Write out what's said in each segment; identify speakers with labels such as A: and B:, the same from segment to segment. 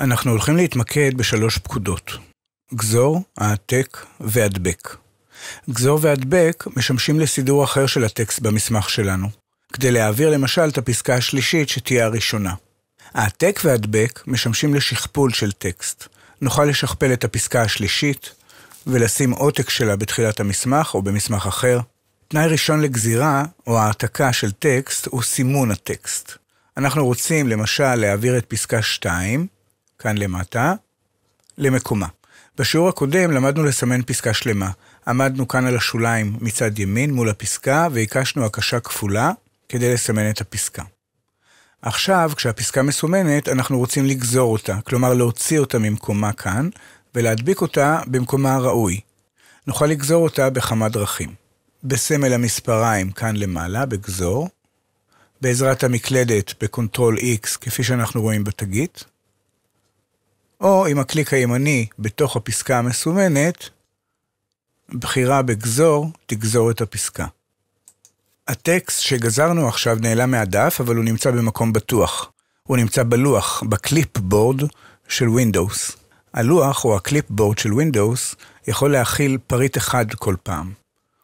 A: אנחנו הולכים להתמקד בשלוש פקודות. גזור, העתק והדבק. גזור והדבק משמשים לסידור אחר של הטקסט במסמך שלנו, כדי להעביר למשל את הפסקה השלישית שתהיה הראשונה. העתק והדבק משמשים לשכפול של טקסט. נוכל לשכפל את הפסקה השלישית ולשים עותק שלה בתחילת המסמך או במסמך אחר. תנאי ראשון לגזירה או העתקה של טקסט הוא סימון הטקסט. אנחנו רוצים למשל להעביר את פסקה 2, כאן למטה, למקומה. בשיעור הקודם למדנו לסמן פסקה שלמה. עמדנו כאן על השוליים מצד ימין מול הפסקה והקשנו הקשה כפולה כדי לסמן את הפסקה. עכשיו, כשהפסקה מסומנת, אנחנו רוצים לגזור אותה, כלומר להוציא אותה ממקומה כאן, ולהדביק אותה במקומה הראוי. נוכל לגזור אותה בכמה דרכים. בסמל המספריים כאן למעלה, בגזור, בעזרת המקלדת ב Control X, כפי שאנחנו רואים בתגית, או עם הקליק הימני בתוך הפסקה המסומנת, בחירה בגזור תגזור את הפסקה. הטקסט שגזרנו עכשיו נעלם מהדף, אבל הוא נמצא במקום בטוח. הוא נמצא בלוח, ב clipboard של Windows. הלוח או ה clipboard של Windows יכול להכיל פריט אחד כל פעם.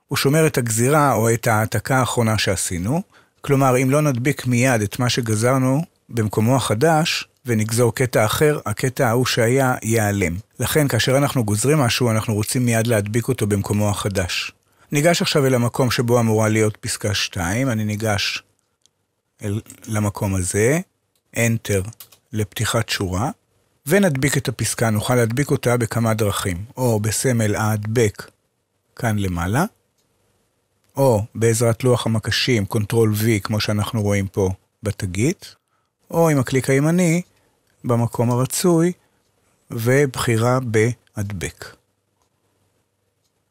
A: הוא שומר את הגזירה או את ההעתקה האחרונה שעשינו, כלומר, אם לא נדביק מיד את מה שגזרנו במקומו החדש, ונגזור קטע אחר, הקטע ההוא שהיה ייעלם. לכן, כאשר אנחנו גוזרים משהו, אנחנו רוצים מיד להדביק אותו במקומו החדש. ניגש עכשיו אל המקום שבו אמורה להיות פסקה 2, אני ניגש אל, למקום הזה, Enter לפתיחת שורה, ונדביק את הפסקה, נוכל להדביק אותה בכמה דרכים, או בסמל ההדבק כאן למעלה, או בעזרת לוח המקשים, Ctrl V, כמו שאנחנו רואים פה בתגית, או עם הקליק הימני במקום הרצוי, ובחירה בהדבק.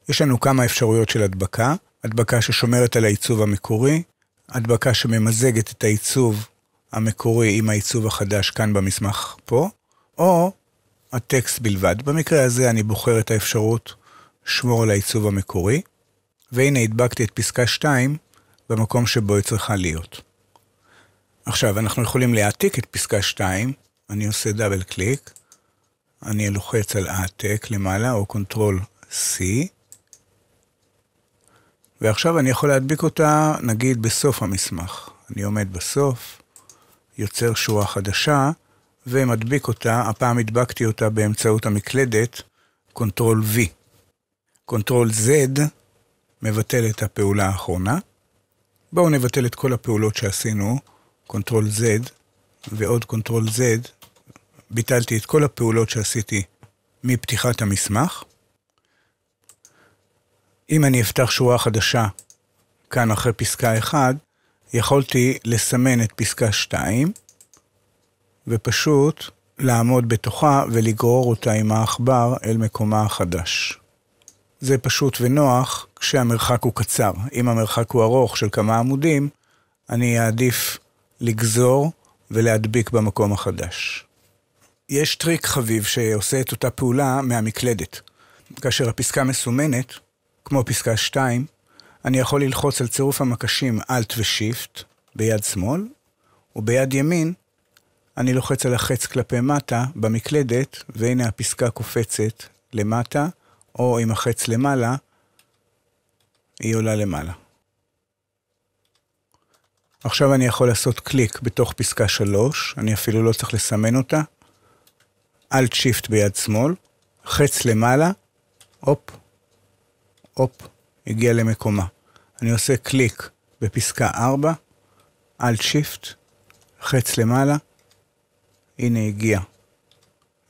A: יש לנו כמה אפשרויות של הדבקה, הדבקה ששומרת על העיצוב המקורי, הדבקה שממזגת את העיצוב המקורי עם העיצוב החדש כאן במסמך פה, או הטקסט בלבד. במקרה הזה אני בוחר את האפשרות שמור על העיצוב המקורי, והנה הדבקתי את פסקה 2 במקום שבו היא צריכה להיות. עכשיו, אנחנו יכולים להעתיק את פסקה 2, אני עושה double click, אני לוחץ על העתק למעלה, או Control C, ועכשיו אני יכול להדביק אותה, נגיד, בסוף המסמך. אני עומד בסוף, יוצר שורה חדשה, ומדביק אותה, הפעם הדבקתי אותה באמצעות המקלדת, Control V. Control Z מבטל את הפעולה האחרונה. בואו נבטל את כל הפעולות שעשינו, Control Z ועוד Control Z, ביטלתי את כל הפעולות שעשיתי מפתיחת המסמך. אם אני אפתח שורה חדשה כאן אחרי פסקה 1, יכולתי לסמן את פסקה 2, ופשוט לעמוד בתוכה ולגרור אותה עם העכבר אל מקומה החדש. זה פשוט ונוח כשהמרחק הוא קצר. אם המרחק הוא ארוך של כמה עמודים, אני אעדיף לגזור ולהדביק במקום החדש. יש טריק חביב שעושה את אותה פעולה מהמקלדת. כאשר הפסקה מסומנת, כמו פסקה 2, אני יכול ללחוץ על צירוף המקשים Alt ו-Shift ביד שמאל, וביד ימין אני לוחץ על החץ כלפי מטה במקלדת, והנה הפסקה קופצת למטה, או עם החץ למעלה, היא עולה למעלה. עכשיו אני יכול לעשות קליק בתוך פסקה 3, אני אפילו לא צריך לסמן אותה. Alt Shift ביד שמאל, חץ למעלה, הופ, הופ, הגיע למקומה. אני עושה קליק בפסקה 4, Alt Shift, חץ למעלה, הנה הגיע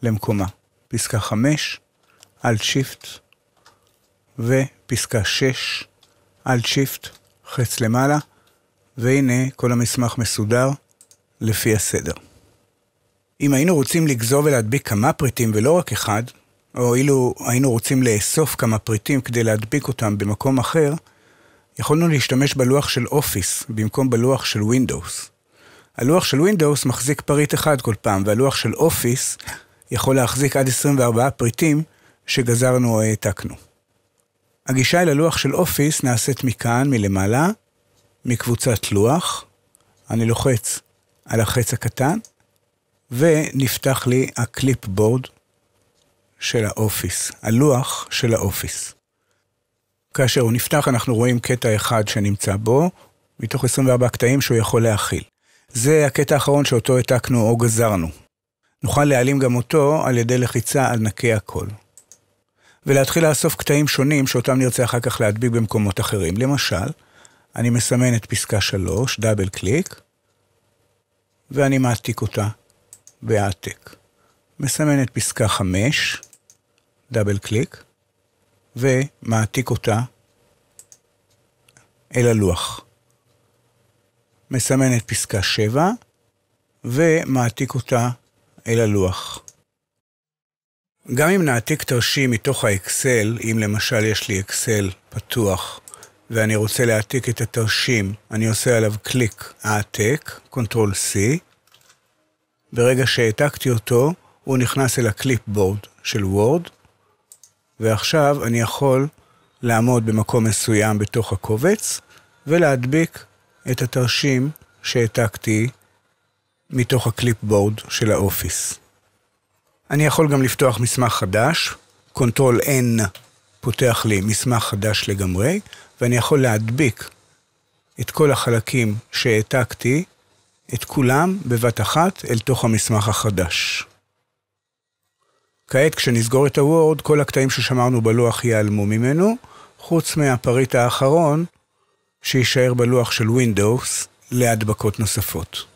A: למקומה. פסקה 5, Alt Shift, ופסקה 6, Alt Shift, חץ למעלה, והנה כל המסמך מסודר לפי הסדר. אם היינו רוצים לגזור ולהדביק כמה פריטים ולא רק אחד, או אילו היינו רוצים לאסוף כמה פריטים כדי להדביק אותם במקום אחר, יכולנו להשתמש בלוח של אופיס במקום בלוח של Windows. הלוח של Windows מחזיק פריט אחד כל פעם, והלוח של אופיס יכול להחזיק עד 24 פריטים שגזרנו או העתקנו. הגישה אל הלוח של אופיס נעשית מכאן, מלמעלה, מקבוצת לוח. אני לוחץ על החץ הקטן, ונפתח לי ה clipboard של האופיס, הלוח של האופיס. כאשר הוא נפתח אנחנו רואים קטע אחד שנמצא בו, מתוך 24 קטעים שהוא יכול להכיל. זה הקטע האחרון שאותו העתקנו או גזרנו. נוכל להעלים גם אותו על ידי לחיצה על נקי הכל. ולהתחיל לאסוף קטעים שונים שאותם נרצה אחר כך להדביק במקומות אחרים. למשל, אני מסמן את פסקה 3, double click, ואני מעתיק אותה בהעתק. מסמן את פסקה 5, double click, ומעתיק אותה אל הלוח. מסמן את פסקה 7, ומעתיק אותה אל הלוח. גם אם נעתיק תרשים מתוך האקסל, אם למשל יש לי אקסל פתוח ואני רוצה להעתיק את התרשים, אני עושה עליו קליק העתק, Control C. ברגע שהעתקתי אותו, הוא נכנס אל ה clipboard של וורד, ועכשיו אני יכול לעמוד במקום מסוים בתוך הקובץ ולהדביק את התרשים שהעתקתי מתוך ה clipboard של האופיס. אני יכול גם לפתוח מסמך חדש, Control N פותח לי מסמך חדש לגמרי, ואני יכול להדביק את כל החלקים שהעתקתי, את כולם בבת אחת אל תוך המסמך החדש. כעת כשנסגור את הוורד, כל הקטעים ששמרנו בלוח ייעלמו ממנו, חוץ מהפריט האחרון שיישאר בלוח של Windows להדבקות נוספות.